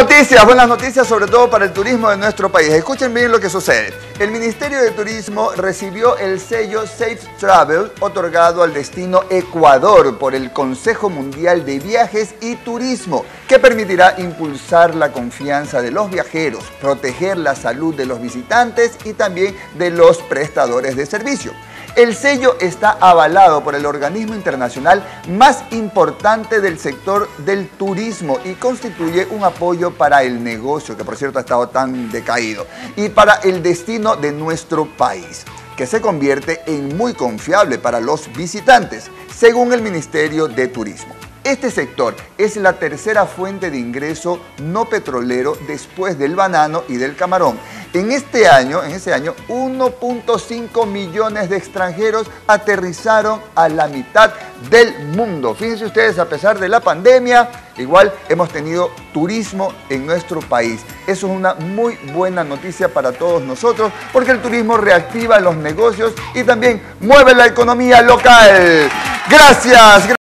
Noticias, buenas noticias sobre todo para el turismo de nuestro país. Escuchen bien lo que sucede. El Ministerio de Turismo recibió el sello Safe Travel otorgado al destino Ecuador por el Consejo Mundial de Viajes y Turismo, que permitirá impulsar la confianza de los viajeros, proteger la salud de los visitantes y también de los prestadores de servicio. El sello está avalado por el organismo internacional más importante del sector del turismo y constituye un apoyo para el negocio, que por cierto ha estado tan decaído, y para el destino de nuestro país que se convierte en muy confiable para los visitantes, según el Ministerio de Turismo. Este sector es la tercera fuente de ingreso no petrolero después del banano y del camarón. En este año, en ese año, 1.5 millones de extranjeros aterrizaron a la mitad del mundo. Fíjense ustedes, a pesar de la pandemia, igual hemos tenido turismo en nuestro país. Eso es una muy buena noticia para todos nosotros, porque el turismo reactiva los negocios y también mueve la economía local. Gracias.